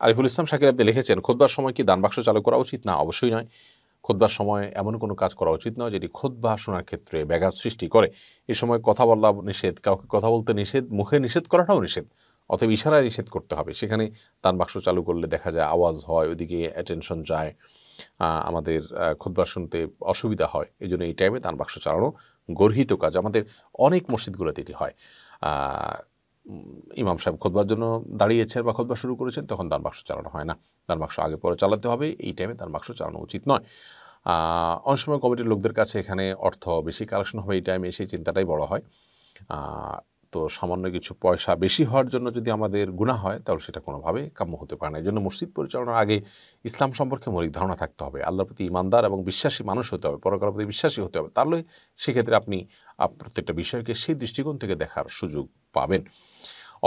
আরিফুল ইসলাম শাকির আপনি লিখেছেন, খোদবার সময় কি দান বাক্স চালু করা উচিত? না, অবশ্যই নয়। খোদবার সময় এমন কোনো কাজ করা উচিত নয় যেটি খোদবা শোনার ক্ষেত্রে ব্যাঘাত সৃষ্টি করে। এ সময় কথা বলা নিষেধ, কাউকে কথা বলতে নিষেধ, মুখে নিষেধ করাটাও নিষেধ অতএব ইশারায় নিষেধ করতে হবে। সেখানে দান বাক্স চালু করলে দেখা যায় আওয়াজ হয়, ওইদিকে অ্যাটেনশন যায় আমাদের খোদবা শুনতে অসুবিধা হয়। এই জন্য এই টাইমে দান বাক্স চালানো গর্হিত কাজ। আমাদের অনেক মসজিদগুলোতে এটি হয়। ইমাম সাহেব খোদবার জন্য দাঁড়িয়েছেন বা খোদবা শুরু করেছেন, তখন দান বাক্স চালানো হয় না। দান বাক্স আগে পরে চালাতে হবে, এই টাইমে দান বাক্স চালানো উচিত নয়। অনেক সময় কমিটির লোকদের কাছে এখানে অর্থ বেশি কালেকশন হবে, এই টাইমে সেই চিন্তাটাই বড় হয়। তো সামান্য কিছু পয়সা বেশি হওয়ার জন্য যদি আমাদের গুণা হয়, তাহলে সেটা কোনোভাবে কাম্য হতে পারে না। এই জন্য মসজিদ পরিচালনার আগে ইসলাম সম্পর্কে মৌলিক ধারণা থাকতে হবে। আল্লাহর প্রতি ইমানদার এবং বিশ্বাসী মানুষ হতে হবে, পরকালের প্রতি বিশ্বাসী হতে হবে। তাহলে সেক্ষেত্রে আপনি প্রত্যেকটা বিষয়কে সেই দৃষ্টিকোণ থেকে দেখার সুযোগ পাবেন।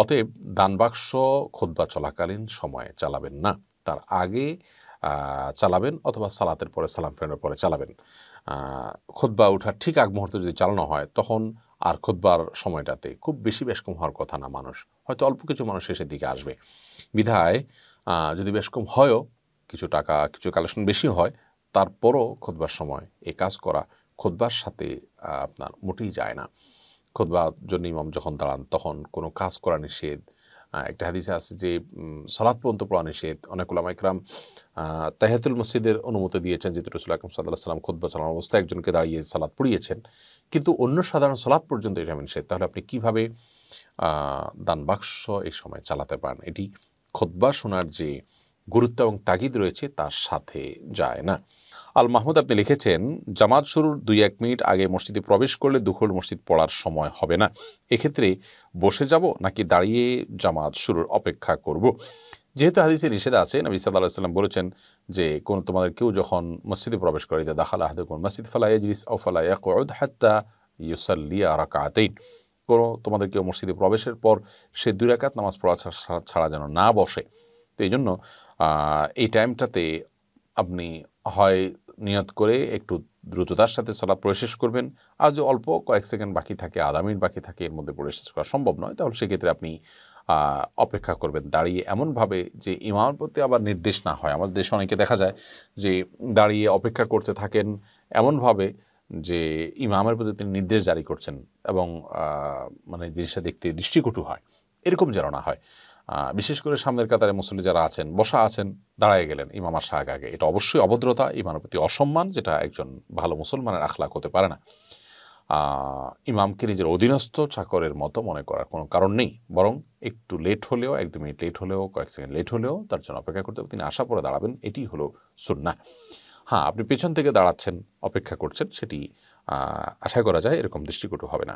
অতএব দান বাক্স খোদবা চলাকালীন সময়ে চালাবেন না। তার আগে চালাবেন অথবা সালাতের পরে, সালাম ফেরানোর পরে চালাবেন। খোদবা ওঠার ঠিক আগ মুহূর্তে যদি চালানো হয়, তখন আর খোদবার সময়টাতে খুব বেশি বেশ কম হওয়ার কথা না মানুষ। হয়তো অল্প কিছু মানুষ শেষের দিকে আসবে। বিধায় যদি বেশ কম হয়ও, কিছু টাকা, কিছু কালেকশন বেশি হয়, তারপরও খোদবার সময় এ কাজ করা খোদবার সাথে আপনার মোটেই যায় না। খোদবার জন্য ইমাম যখন দাঁড়ান তখন কোনো কাজ করা নিষেধ। একটা হাদিসে আছে যে সালাদ পর্যন্ত পড়া নিষেধ। অনেক ওলামা ইকরাম আহ, তাহিয়াতুল মসজিদের অনুমতি দিয়েছেন যেহেতু রসুল আকরম সাল্লাহ সাল্লাম খোদবা চালানোর অবস্থায় একজনকে দাঁড়িয়ে সালাদ পড়িয়েছেন। কিন্তু অন্য সাধারণ সালাদ পর্যন্ত এটা নিষেধ। তাহলে আপনি কীভাবে দান বাক্স এই সময় চালাতে পারেন? এটি খোদবা শোনার যে গুরুত্ব এবং তাগিদ রয়েছে তার সাথে যায় না। আল মাহমুদ, আপনি লিখেছেন, জামাত শুরুর দুই এক মিনিট আগে মসজিদে প্রবেশ করলে দুখুল মসজিদ পড়ার সময় হবে না। এক্ষেত্রে বসে যাব নাকি দাঁড়িয়ে জামাত শুরুর অপেক্ষা করব? যেহেতু হাদিসে নিষেধ আছে, নবী সাল্লাহ সাল্লাম বলেছেন যে, কোন তোমাদের কেউ যখন মসজিদে প্রবেশ করে, ইদা দাখাল আহাদুকুম মসজিদ ফালা ইয়াজলিস আও ফালা ইয়াকউদ হাত্তা ইউসাল্লিয়া রাকাতাইন। কোনো তোমাদের কেউ মসজিদে প্রবেশের পর সে দুই রাকাত নামাজ পড়া ছাড়া যেন না বসে। তো এই জন্য এই টাইমটাতে আপনি হয় নিয়ত করে একটু দ্রুততার সাথে সলাৎ পড়ে শেষ করবেন। আর যে অল্প কয়েক সেকেন্ড বাকি থাকে, আধা মিনিট বাকি থাকে, এর মধ্যে পড়ে শেষ করা সম্ভব নয়, তাহলে সেক্ষেত্রে আপনি অপেক্ষা করবেন। দাঁড়িয়ে এমনভাবে যে ইমামের প্রতি আবার নির্দেশ না হয়। আমাদের দেশে অনেকে দেখা যায় যে দাঁড়িয়ে অপেক্ষা করতে থাকেন এমনভাবে যে ইমামের প্রতি তিনি নির্দেশ জারি করছেন এবং মানে জিনিসটা দেখতে দৃষ্টিকটু হয়। এরকম যেন না হয়। বিশেষ করে সামনের কাতারে মুসল্লি যারা আছেন, বসা আছেন, দাঁড়ায় গেলেন ইমাম আসার আগে। এটা অবশ্যই অভদ্রতা ইমামের প্রতি অসম্মান, যেটা একজন ভালো মুসলমানের আখলাক হতে পারে না। ইমামকে নিজের অধীনস্থ চাকরের মতো মনে করার কোনো কারণ নেই। বরং একটু লেট হলেও, এক দু মিনিট লেট হলেও, কয়েক সেকেন্ড লেট হলেও তার জন্য অপেক্ষা করতে হবে। তিনি আশা পরে দাঁড়াবেন, এটি হলো সুন্না হ্যাঁ আপনি পেছন থেকে দাঁড়াচ্ছেন, অপেক্ষা করছেন, সেটি আশা করা যায় এরকম দৃষ্টিকটু হবে না।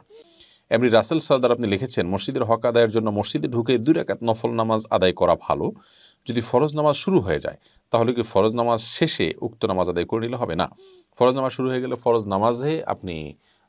এমনি রাসেল সর্দার আপনি লিখেছেন, মসজিদের হক আদায়ের জন্য মসজিদে ঢুকে দুই রাকাত নফল নামাজ আদায় করা ভালো। যদি ফরজ নামাজ শুরু হয়ে যায়, তাহলে কি ফরজ নামাজ শেষে উক্ত নামাজ আদায় করে নিলে হবে না? ফরজ নামাজ শুরু হয়ে গেলে ফরজ নামাজে আপনি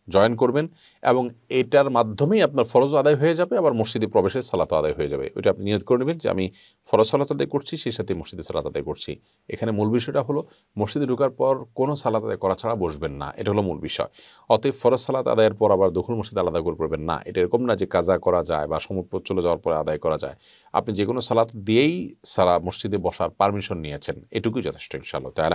জয়েন করবেন এবং এটার মাধ্যমেই আপনার ফরজ আদায় হয়ে যাবে, আবার মসজিদে প্রবেশের সালাত আদায় হয়ে যাবে। ওইটা আপনি নিয়ত করে নেবেন যে আমি ফরজ সালাত আদায় করছি, সেই সাথে মসজিদে সালাত আদায় করছি। এখানে মূল বিষয়টা হলো, মসজিদে ঢোকার পর কোনো সালাত আদায় করা ছাড়া বসবেন না। এটা হলো মূল বিষয়। অতএব ফরজ সালাত আদায়ের পর আবার দখল মসজিদ আলাদা করে পড়বেন না। এটা এরকম না যে কাজা করা যায় বা সমুদ্র চলে যাওয়ার পরে আদায় করা যায়। আপনি যে কোনো সালাত দিয়েই সারা মসজিদে বসার পারমিশন নিয়েছেন। এটুকুই যথেষ্ট, ইনশাআল্লাহ তাই